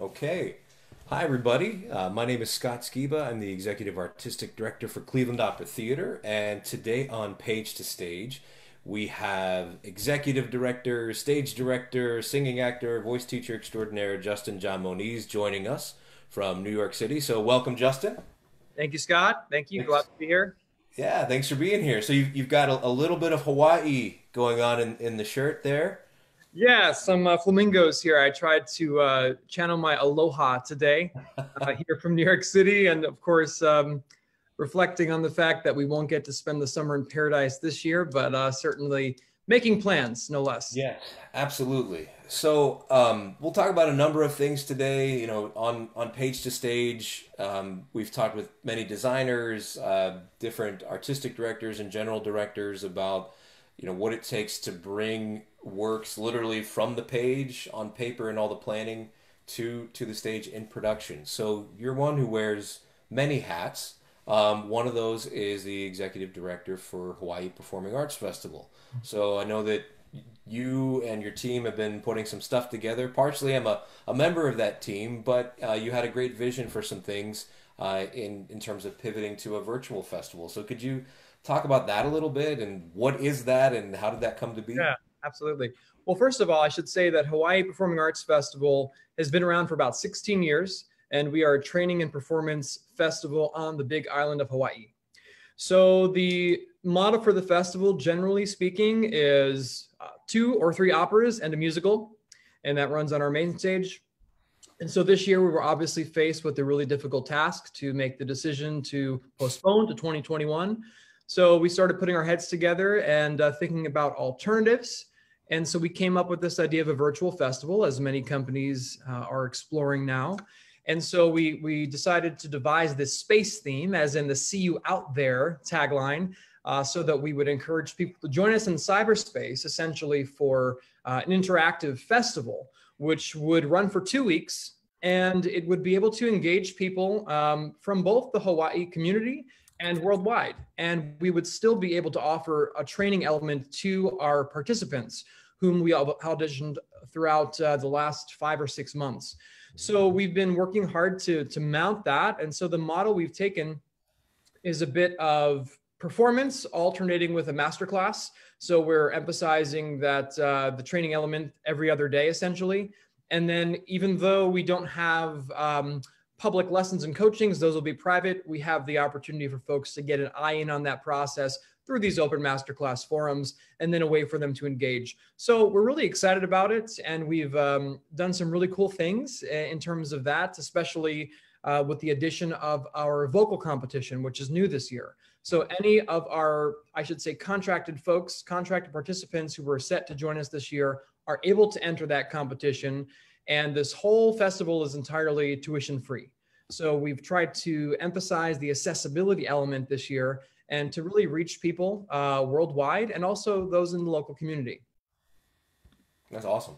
Okay. Hi, everybody. Uh, my name is Scott Skiba. I'm the Executive Artistic Director for Cleveland Opera Theater. And today on Page to Stage, we have Executive Director, Stage Director, Singing Actor, Voice Teacher Extraordinaire Justin John Moniz joining us from New York City. So, welcome, Justin. Thank you, Scott. Thank you. Thanks. Glad to be here. Yeah, thanks for being here. So, you've, you've got a, a little bit of Hawaii going on in, in the shirt there. Yeah, some uh, flamingos here. I tried to uh, channel my aloha today uh, here from New York City. And of course, um, reflecting on the fact that we won't get to spend the summer in paradise this year, but uh, certainly making plans, no less. Yes, absolutely. So um, we'll talk about a number of things today. You know, on on page to stage, um, we've talked with many designers, uh, different artistic directors, and general directors about you know what it takes to bring works literally from the page on paper and all the planning to to the stage in production. So you're one who wears many hats. Um, one of those is the executive director for Hawaii Performing Arts Festival. So I know that you and your team have been putting some stuff together. Partially, I'm a, a member of that team, but uh, you had a great vision for some things uh, in in terms of pivoting to a virtual festival. So could you talk about that a little bit and what is that and how did that come to be? Yeah absolutely. Well, first of all, I should say that Hawaii Performing Arts Festival has been around for about 16 years, and we are a training and performance festival on the big island of Hawaii. So, the model for the festival, generally speaking, is uh, two or three operas and a musical, and that runs on our main stage. And so this year we were obviously faced with the really difficult task to make the decision to postpone to 2021. So we started putting our heads together and uh, thinking about alternatives. And so we came up with this idea of a virtual festival, as many companies uh, are exploring now. And so we we decided to devise this space theme, as in the "See You Out There" tagline, uh, so that we would encourage people to join us in cyberspace, essentially for uh, an interactive festival, which would run for two weeks, and it would be able to engage people um, from both the Hawaii community and worldwide. And we would still be able to offer a training element to our participants, whom we auditioned throughout uh, the last five or six months. So we've been working hard to, to mount that. And so the model we've taken is a bit of performance alternating with a masterclass. So we're emphasizing that uh, the training element every other day, essentially. And then even though we don't have um, public lessons and coachings. Those will be private. We have the opportunity for folks to get an eye in on that process through these open masterclass forums and then a way for them to engage. So we're really excited about it. And we've um, done some really cool things in terms of that, especially uh, with the addition of our vocal competition, which is new this year. So any of our, I should say, contracted folks, contracted participants who were set to join us this year are able to enter that competition. And this whole festival is entirely tuition free. So we've tried to emphasize the accessibility element this year and to really reach people uh, worldwide and also those in the local community. That's awesome.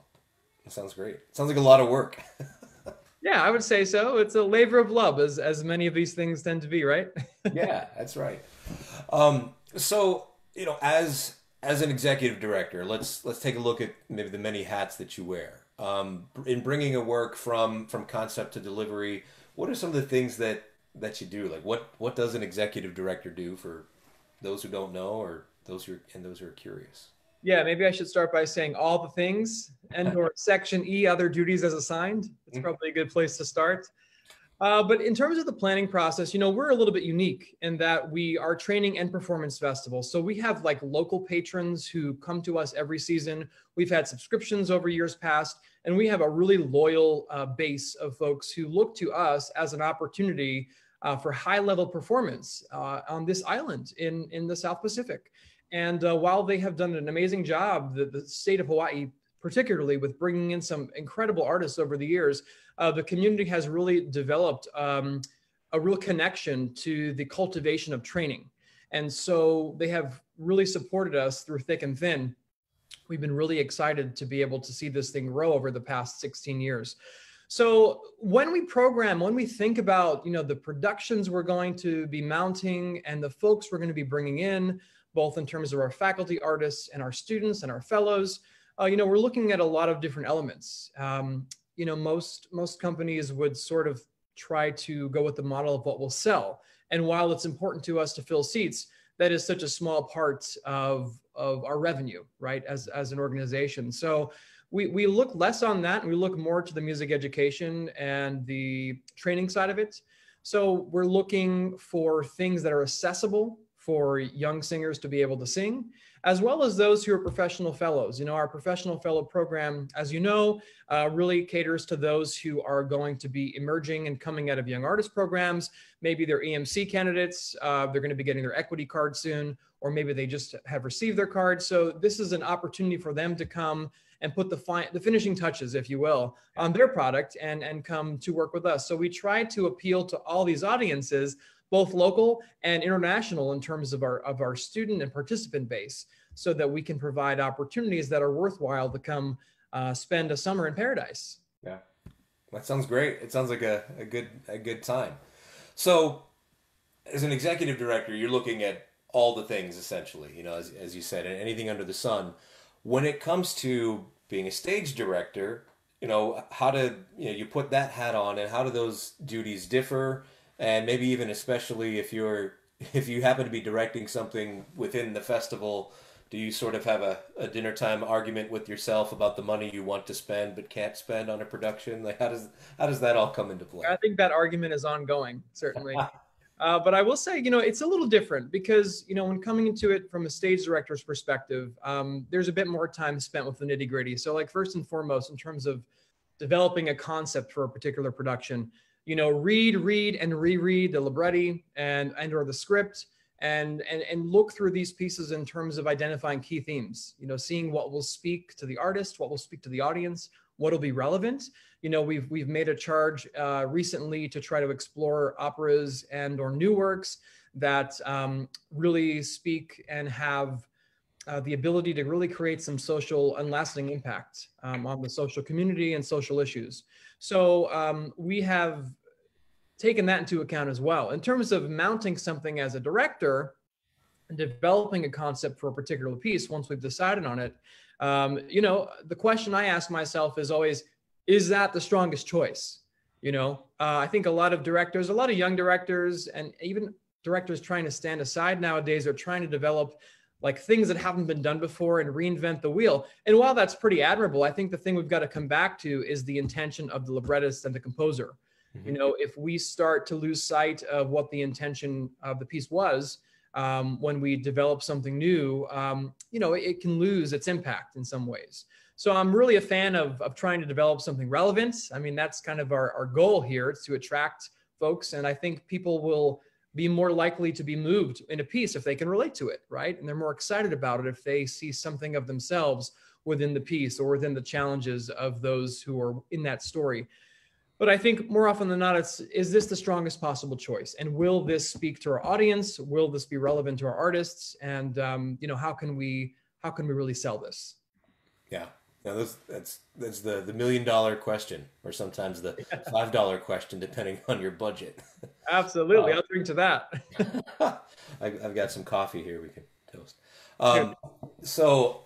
That sounds great. Sounds like a lot of work. yeah, I would say so. It's a labor of love, as as many of these things tend to be, right? yeah, that's right. Um, so you know, as as an executive director, let's let's take a look at maybe the many hats that you wear um, in bringing a work from from concept to delivery. What are some of the things that that you do? Like what what does an executive director do for those who don't know or those who are, and those who are curious? Yeah, maybe I should start by saying all the things and or section E other duties as assigned. It's mm-hmm. probably a good place to start. Uh, but in terms of the planning process, you know, we're a little bit unique in that we are training and performance festivals. So we have like local patrons who come to us every season. We've had subscriptions over years past, and we have a really loyal uh, base of folks who look to us as an opportunity uh, for high level performance uh, on this island in, in the South Pacific. And uh, while they have done an amazing job, the, the state of Hawaii particularly with bringing in some incredible artists over the years, uh, the community has really developed um, a real connection to the cultivation of training. And so they have really supported us through thick and thin. We've been really excited to be able to see this thing grow over the past 16 years. So when we program, when we think about, you know, the productions we're going to be mounting and the folks we're going to be bringing in, both in terms of our faculty artists and our students and our fellows, uh, you know, we're looking at a lot of different elements. Um, you know most most companies would sort of try to go with the model of what will sell. And while it's important to us to fill seats, that is such a small part of of our revenue, right? As as an organization. So we, we look less on that and we look more to the music education and the training side of it. So we're looking for things that are accessible for young singers to be able to sing, as well as those who are professional fellows. You know, our professional fellow program, as you know, uh, really caters to those who are going to be emerging and coming out of young artist programs. Maybe they're EMC candidates, uh, they're going to be getting their equity card soon, or maybe they just have received their card. So this is an opportunity for them to come and put the fi- the finishing touches, if you will, on their product and and come to work with us. So we try to appeal to all these audiences, both local and international, in terms of our of our student and participant base, so that we can provide opportunities that are worthwhile to come uh, spend a summer in paradise. Yeah, that sounds great. It sounds like a, a good a good time. So, as an executive director, you're looking at all the things essentially. You know, as as you said, anything under the sun when it comes to being a stage director, you know, how to, you know, you put that hat on and how do those duties differ? And maybe even especially if you're, if you happen to be directing something within the festival, do you sort of have a, a dinner time argument with yourself about the money you want to spend but can't spend on a production? Like how does, how does that all come into play? I think that argument is ongoing, certainly. Uh, but I will say, you know, it's a little different because, you know, when coming into it from a stage director's perspective, um, there's a bit more time spent with the nitty gritty. So, like, first and foremost, in terms of developing a concept for a particular production, you know, read, read, and reread the libretti and and or the script, and and and look through these pieces in terms of identifying key themes. You know, seeing what will speak to the artist, what will speak to the audience, what will be relevant you know we've we've made a charge uh, recently to try to explore operas and or new works that um, really speak and have uh, the ability to really create some social and lasting impact um, on the social community and social issues. So um, we have taken that into account as well. In terms of mounting something as a director and developing a concept for a particular piece, once we've decided on it, um, you know, the question I ask myself is always, is that the strongest choice? You know, uh, I think a lot of directors, a lot of young directors, and even directors trying to stand aside nowadays are trying to develop like things that haven't been done before and reinvent the wheel. And while that's pretty admirable, I think the thing we've got to come back to is the intention of the librettist and the composer. Mm-hmm. You know, if we start to lose sight of what the intention of the piece was um, when we develop something new, um, you know, it, it can lose its impact in some ways. So I'm really a fan of, of trying to develop something relevant. I mean, that's kind of our, our goal here is to attract folks. And I think people will be more likely to be moved in a piece if they can relate to it, right? And they're more excited about it if they see something of themselves within the piece or within the challenges of those who are in that story. But I think more often than not, it's is this the strongest possible choice? And will this speak to our audience? Will this be relevant to our artists? And um, you know, how can we how can we really sell this? Yeah, now that's that's that's the the million dollar question, or sometimes the five dollar question, depending on your budget. Absolutely, uh, I'll drink to that. I, have got some coffee here. We can toast. Um, so,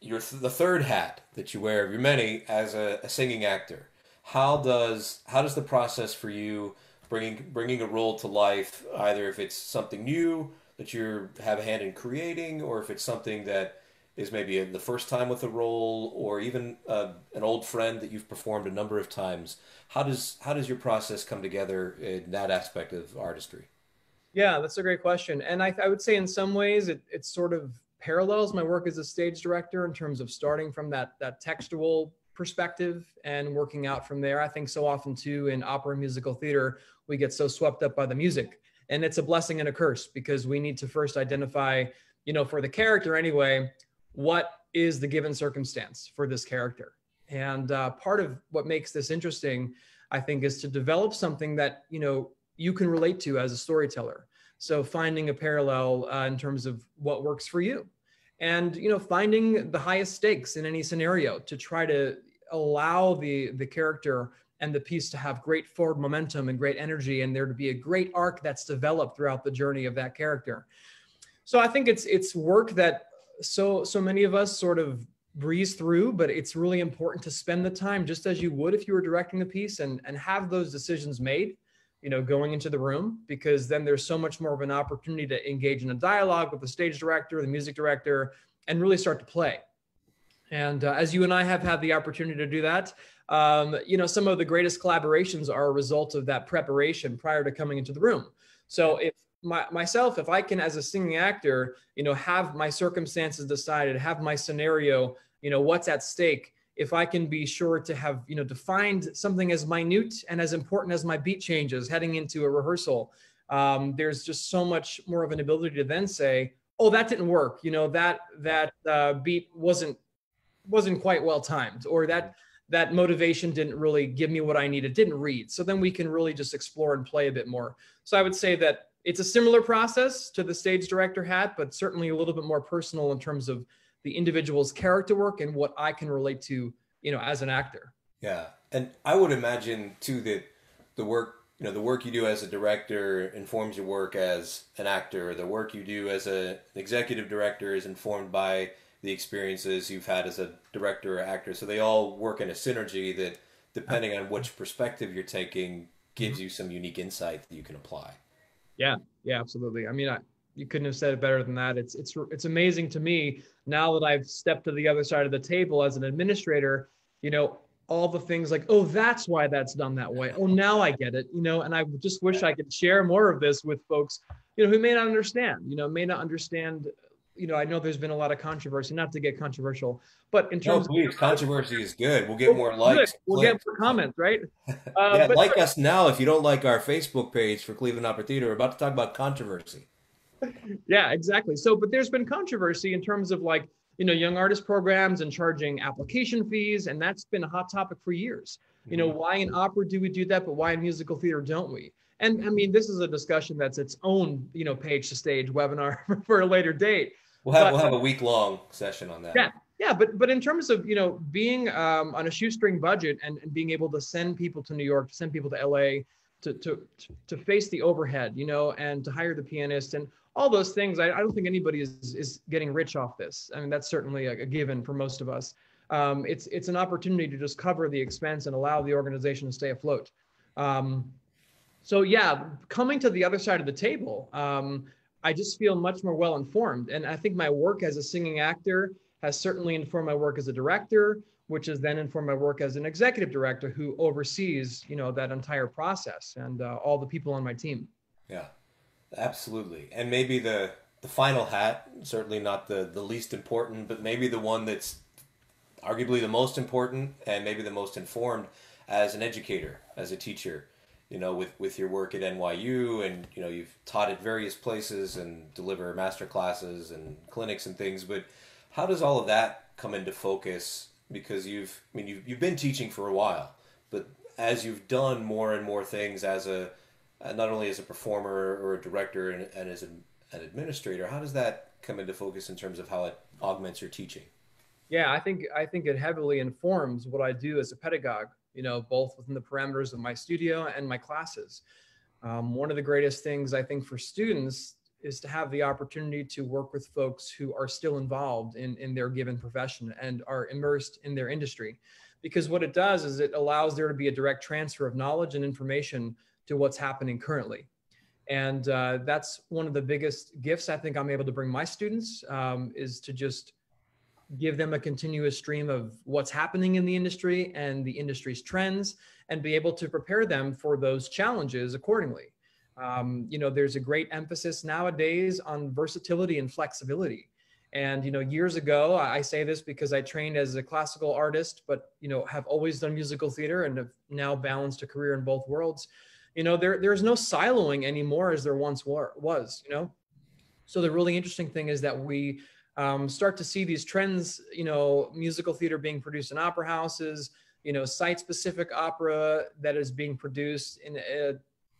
you're th- the third hat that you wear of your many as a, a, singing actor. How does how does the process for you bringing bringing a role to life? Either if it's something new that you have a hand in creating, or if it's something that is maybe the first time with a role or even uh, an old friend that you've performed a number of times. How does how does your process come together in that aspect of artistry? Yeah that's a great question. And i, I would say in some ways it, it sort of parallels my work as a stage director in terms of starting from that that textual perspective and working out from there. I think so often too in opera and musical theater we get so swept up by the music. And it's a blessing and a curse because we need to first identify you know for the character anyway what is the given circumstance for this character? And uh, part of what makes this interesting, I think, is to develop something that you know you can relate to as a storyteller. So finding a parallel uh, in terms of what works for you, and you know finding the highest stakes in any scenario to try to allow the the character and the piece to have great forward momentum and great energy, and there to be a great arc that's developed throughout the journey of that character. So I think it's it's work that so so many of us sort of breeze through, but it's really important to spend the time just as you would if you were directing the piece and, and have those decisions made, you know, going into the room, because then there's so much more of an opportunity to engage in a dialogue with the stage director, the music director, and really start to play. And uh, as you and I have had the opportunity to do that, um, you know, some of the greatest collaborations are a result of that preparation prior to coming into the room. So if my, myself, if I can, as a singing actor, you know, have my circumstances decided, have my scenario, you know, what's at stake, if I can be sure to have, you know, defined something as minute and as important as my beat changes heading into a rehearsal, um, there's just so much more of an ability to then say, oh, that didn't work. You know, that that uh, beat wasn't wasn't quite well timed, or that that motivation didn't really give me what I needed, didn't read. So then we can really just explore and play a bit more. So I would say that it's a similar process to the stage director hat, but certainly a little bit more personal in terms of the individual's character work and what I can relate to, you know, as an actor. Yeah. And I would imagine too that the work, you know, the work you do as a director informs your work as an actor. The work you do as a, an executive director is informed by the experiences you've had as a director or actor. So they all work in a synergy that, depending on which perspective you're taking, gives mm-hmm. you some unique insight that you can apply. Yeah, yeah, absolutely. I mean, I, you couldn't have said it better than that. It's it's it's amazing to me now that I've stepped to the other side of the table as an administrator. You know, all the things like, oh, that's why that's done that way. Oh, now I get it. You know, and I just wish I could share more of this with folks, you know, who may not understand. You know, may not understand you know, I know there's been a lot of controversy, not to get controversial, but in terms no, please, of controversy is good. We'll get more likes. We'll get more comments, right? Uh, yeah, but, like us now if you don't like our Facebook page for Cleveland Opera Theater. We're about to talk about controversy. Yeah, exactly. So, but there's been controversy in terms of like, you know, young artist programs and charging application fees, and that's been a hot topic for years. You know, mm-hmm. why in opera do we do that, but why in musical theater don't we? And I mean, this is a discussion that's its own, you know, page to stage webinar for a later date. We'll have but, we'll have a week long session on that. Yeah, yeah, but but in terms of you know being um, on a shoestring budget and, and being able to send people to New York, to send people to LA, to to to face the overhead, you know, and to hire the pianist and all those things, I, I don't think anybody is is getting rich off this. I mean, that's certainly a, a given for most of us. Um, it's it's an opportunity to just cover the expense and allow the organization to stay afloat. Um, so yeah, coming to the other side of the table, um, I just feel much more well informed. And I think my work as a singing actor has certainly informed my work as a director, which has then informed my work as an executive director who oversees, you know, that entire process and uh, all the people on my team. Yeah, absolutely. And maybe the the final hat, certainly not the the least important, but maybe the one that's arguably the most important and maybe the most informed as an educator, as a teacher you know, with, with your work at NYU and, you know, you've taught at various places and deliver master classes and clinics and things, but how does all of that come into focus? Because you've, I mean, you've, you've been teaching for a while, but as you've done more and more things as a, uh, not only as a performer or a director and, and as an, an administrator, how does that come into focus in terms of how it augments your teaching? Yeah, I think I think it heavily informs what I do as a pedagogue you know, both within the parameters of my studio and my classes. Um, one of the greatest things I think for students is to have the opportunity to work with folks who are still involved in, in their given profession and are immersed in their industry. Because what it does is it allows there to be a direct transfer of knowledge and information to what's happening currently. And uh, that's one of the biggest gifts I think I'm able to bring my students um, is to just give them a continuous stream of what's happening in the industry and the industry's trends and be able to prepare them for those challenges accordingly. Um, you know, there's a great emphasis nowadays on versatility and flexibility. And, you know, years ago, I say this because I trained as a classical artist, but, you know, have always done musical theater and have now balanced a career in both worlds. You know, there, there's no siloing anymore as there once were, was, you know. So the really interesting thing is that we um, start to see these trends, you know, musical theater being produced in opera houses, you know, site specific opera that is being produced in a,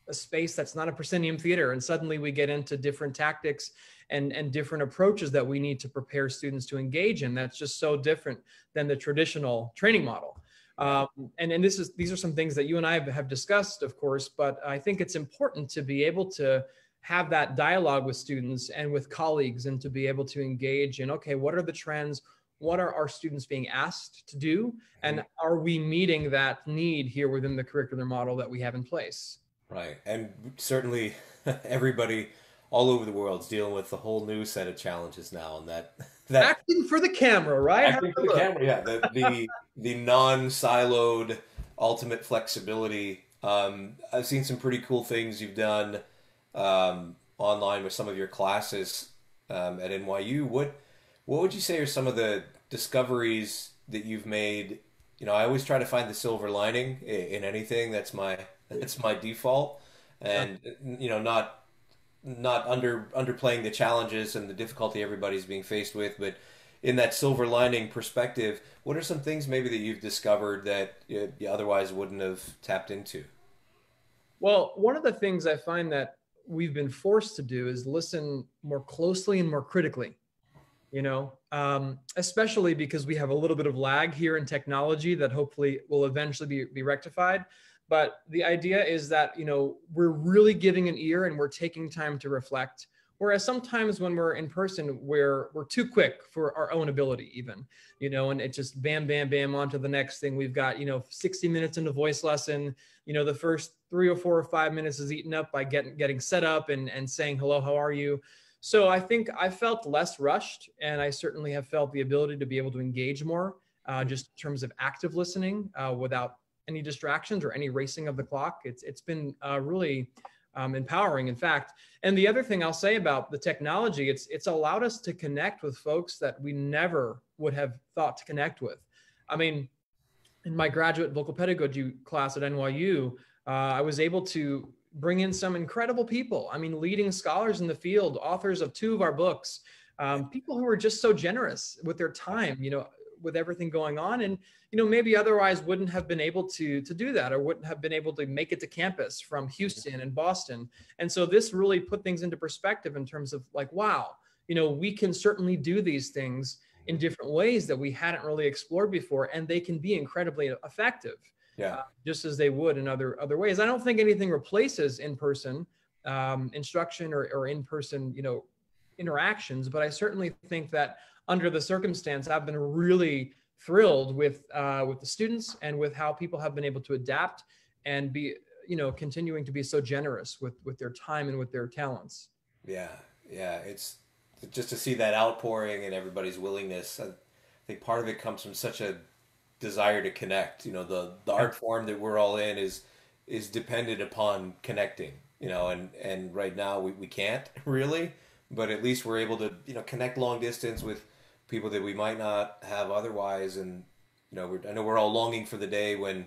a, space that's not a proscenium theater. And suddenly we get into different tactics and, and different approaches that we need to prepare students to engage in. That's just so different than the traditional training model. Um, and, and this is these are some things that you and I have discussed, of course, but I think it's important to be able to have that dialogue with students and with colleagues and to be able to engage in okay what are the trends? What are our students being asked to do? And are we meeting that need here within the curricular model that we have in place? Right. And certainly everybody all over the world is dealing with a whole new set of challenges now and that that acting for the camera right? Acting for the camera yeah. The the, the non-siloed ultimate flexibility. Um, i've seen some pretty cool things you've done um, online with some of your classes um, at nyu what what would you say are some of the discoveries that you've made? You know, I always try to find the silver lining in anything. That's my that's my default, and you know, not not under underplaying the challenges and the difficulty everybody's being faced with, but in that silver lining perspective, what are some things maybe that you've discovered that you, you otherwise wouldn't have tapped into? Well, one of the things I find that we've been forced to do is listen more closely and more critically you know? Um, especially because we have a little bit of lag here in technology that hopefully will eventually be, be rectified. But the idea is that you know we're really giving an ear and we're taking time to reflect. Whereas sometimes when we're in person we're we're too quick for our own ability even you know and it just bam bam bam on to the next thing. We've got you know 60 minutes in into voice lesson you know the first three or four or five minutes is eaten up by getting getting set up and and saying hello how are you so I think I felt less rushed, and I certainly have felt the ability to be able to engage more, uh, just in terms of active listening uh, without any distractions or any racing of the clock. It's it's been uh, really um, empowering, in fact. And the other thing I'll say about the technology, it's it's allowed us to connect with folks that we never would have thought to connect with. I mean, in my graduate vocal pedagogy class at NYU, uh, I was able to bring in some incredible people. I mean, leading scholars in the field, authors of two of our books, um, people who are just so generous with their time, you know, with everything going on. And, you know, maybe otherwise wouldn't have been able to, to do that or wouldn't have been able to make it to campus from Houston and Boston. And so this really put things into perspective in terms of like, wow, you know, we can certainly do these things in different ways that we hadn't really explored before, and they can be incredibly effective yeah. Uh, just as they would in other other ways. I don't think anything replaces in person um, instruction or, or in person, you know, interactions. But I certainly think that under the circumstance, I've been really thrilled with uh, with the students and with how people have been able to adapt and be, you know, continuing to be so generous with with their time and with their talents. Yeah, yeah, it's just to see that outpouring and everybody's willingness. I think part of it comes from such a desire to connect. You know, the the art form that we're all in is is dependent upon connecting. You know, and and right now we, we can't really, but at least we're able to you know connect long distance with people that we might not have otherwise. And you know, I know we're all longing for the day when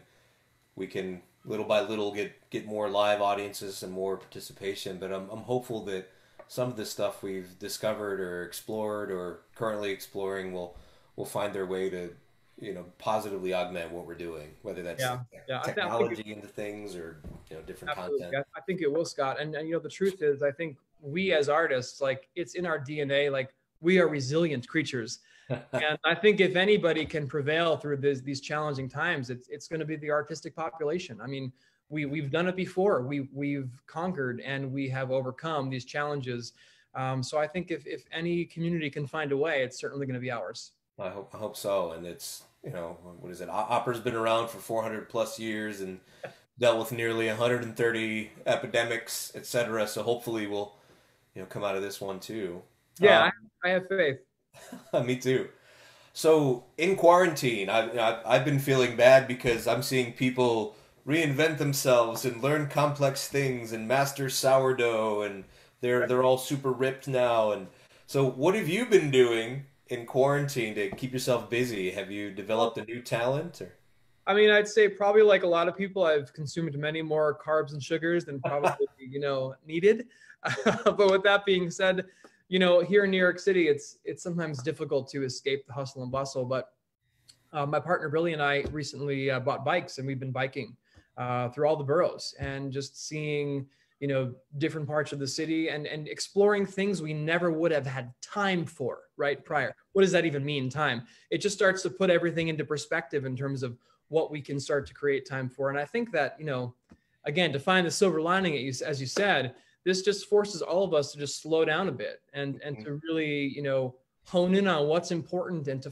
we can little by little get get more live audiences and more participation. But I'm I'm hopeful that some of the stuff we've discovered or explored or currently exploring will will find their way to you know positively augment what we're doing whether that's yeah, yeah. technology into things or you know different absolutely. content. I think it will scott. And, and you know the truth is i think we as artists like it's in our dna like we are resilient creatures. And i think if anybody can prevail through this, these challenging times it's, it's going to be the artistic population. I mean we, we've done it before. We, we've conquered and we have overcome these challenges. Um, so i think if, if any community can find a way it's certainly going to be ours. I hope, I hope so. And it's you know, what is it? Opera's been around for 400 plus years and dealt with nearly 130 epidemics, etc. So hopefully we'll, you know, come out of this one too. Yeah, um, I, have faith. me too. So in quarantine, I've, I've been feeling bad because I'm seeing people reinvent themselves and learn complex things and master sourdough and they're they're all super ripped now and so what have you been doing in quarantine to keep yourself busy? Have you developed a new talent or? I mean, I'd say probably like a lot of people, I've consumed many more carbs and sugars than probably you know needed. but with that being said, you know, here in New York City, it's it's sometimes difficult to escape the hustle and bustle. But uh, my partner Billy and I recently uh, bought bikes, and we've been biking uh, through all the boroughs and just seeing you know different parts of the city and and exploring things we never would have had time for right prior. What does that even mean time? It just starts to put everything into perspective in terms of what we can start to create time for. And i think that you know again to find the silver lining as you said this just forces all of us to just slow down a bit and and to mm-hmm. really you know hone in on what's important and to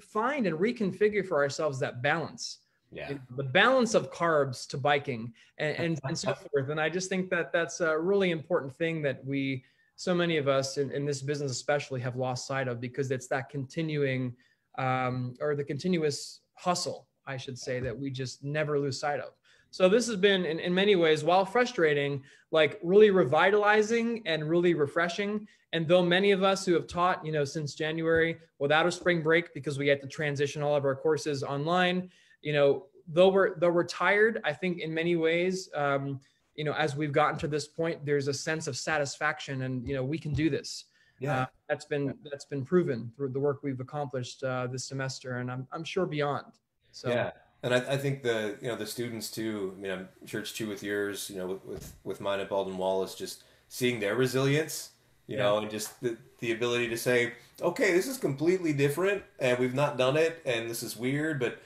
find and reconfigure for ourselves that balance yeah. The balance of carbs to biking and, and, and so forth. And i just think that that's a really important thing that we so many of us in, in this business especially have lost sight of because it's that continuing um, or the continuous hustle i should say that we just never lose sight of. So this has been in, in many ways while frustrating like really revitalizing and really refreshing. And though many of us who have taught you know since january without a spring break because we had to transition all of our courses online you know, though we're though we're tired, I think in many ways, um, you know, as we've gotten to this point, there's a sense of satisfaction, and you know, we can do this. Yeah, uh, that's been that's been proven through the work we've accomplished uh, this semester, and I'm I'm sure beyond. So yeah, and I, I think the you know the students too. I mean, I'm sure it's true with yours. You know, with with, with mine at Baldwin Wallace, just seeing their resilience. You yeah. know, and just the the ability to say, okay, this is completely different, and we've not done it, and this is weird, but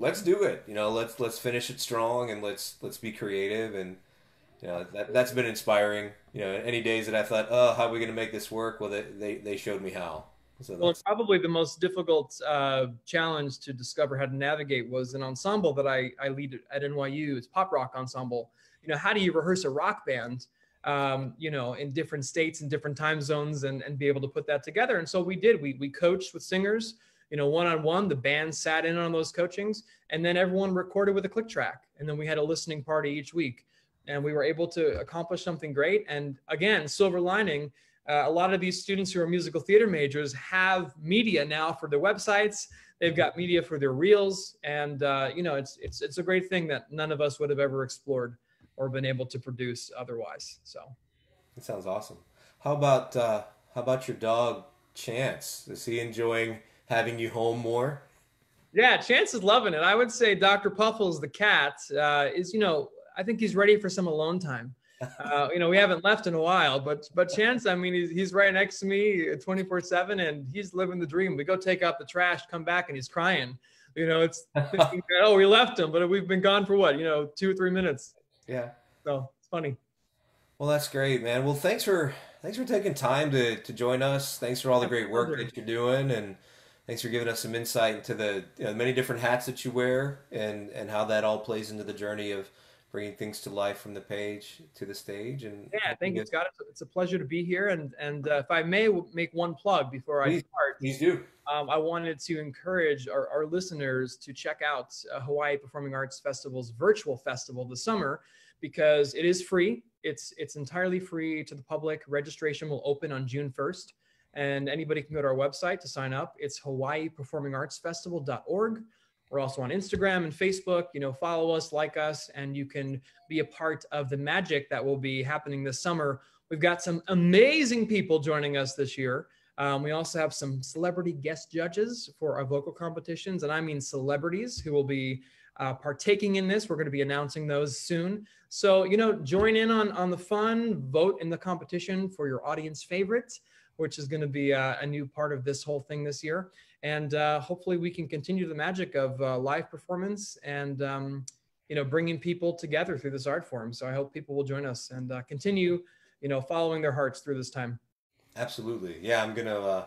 let's do it. You know, let's let's finish it strong and let's let's be creative and you know that that's been inspiring. You know, any days that I thought, oh, how are we going to make this work? Well, they they, they showed me how. So well, probably the most difficult uh, challenge to discover how to navigate was an ensemble that I, I lead at NYU. It's pop rock ensemble. You know, how do you rehearse a rock band? Um, you know, in different states and different time zones, and and be able to put that together. And so we did. We we coached with singers you know, one on one. The band sat in on those coachings, and then everyone recorded with a click track, and then we had a listening party each week, and we were able to accomplish something great. And again, silver lining. Uh, a lot of these students who are musical theater majors have media now for their websites. They've got media for their reels, and uh, you know it's it's it's a great thing that none of us would have ever explored or been able to produce otherwise. So, it sounds awesome. How about uh, how about your dog Chance? Is he enjoying having you home more? Yeah, Chance is loving it. I would say Dr. Puffles, the cat, uh, is, you know, I think he's ready for some alone time. Uh, you know, we haven't left in a while, but but Chance, I mean, he's, he's right next to me 24 seven and he's living the dream. We go take out the trash, come back and he's crying. You know, it's, thinking, oh, we left him, but we've been gone for what, you know, two or three minutes. Yeah. So it's funny. Well, that's great, man. Well, thanks for, thanks for taking time to, to join us. Thanks for all the great work that you're doing. And, Thanks for giving us some insight into the you know, many different hats that you wear and, and how that all plays into the journey of bringing things to life from the page to the stage. And yeah, thank you, Scott. It's a pleasure to be here. And and uh, if I may make one plug before please, I start, please do. Um, I wanted to encourage our, our listeners to check out uh, Hawaii Performing Arts Festival's virtual festival this summer because it is free. It's it's entirely free to the public. Registration will open on June 1st and anybody can go to our website to sign up. It's hawaiiperformingartsfestival.org. We're also on Instagram and Facebook. You know, follow us, like us, and you can be a part of the magic that will be happening this summer. We've got some amazing people joining us this year. Um, we also have some celebrity guest judges for our vocal competitions, and I mean celebrities who will be uh, partaking in this. We're going to be announcing those soon. So, you know, join in on, on the fun, vote in the competition for your audience favorite which is going to be a, a, new part of this whole thing this year. And uh, hopefully, we can continue the magic of uh, live performance and um, you know bringing people together through this art form. So I hope people will join us and uh, continue you know following their hearts through this time. Absolutely, yeah. I'm gonna. Uh,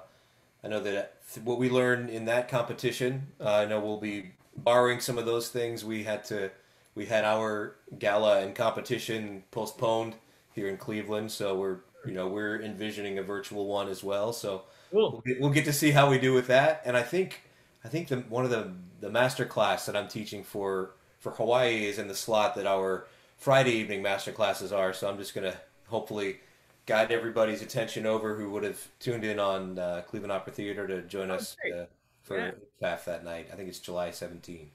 I know that what we learned in that competition. Uh, I know we'll be borrowing some of those things. We had to. We had our gala and competition postponed here in Cleveland, so we're you know we're envisioning a virtual one as well. So cool. we'll, get, we'll get to see how we do with that. And I think I think the one of the the master class that I'm teaching for for Hawaii is in the slot that our Friday evening master classes are. So I'm just gonna hopefully guide everybody's attention over who would have tuned in on uh, Cleveland Opera Theater to join oh, us uh, for yeah. HPAF that night. I think it's July 17.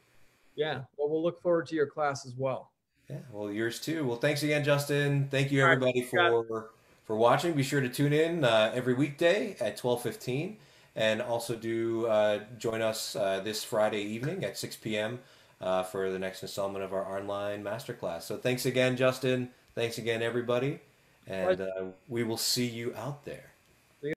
Yeah, well, we'll look forward to your class as well. Yeah, well, yours too. Well, thanks again, Justin. Thank you, everybody, for for watching. Be sure to tune in uh, every weekday at 12:15, and also do uh, join us uh, this Friday evening at 6 p.m. Uh, for the next installment of our online masterclass. So thanks again, Justin. Thanks again, everybody, and uh, we will see you out there.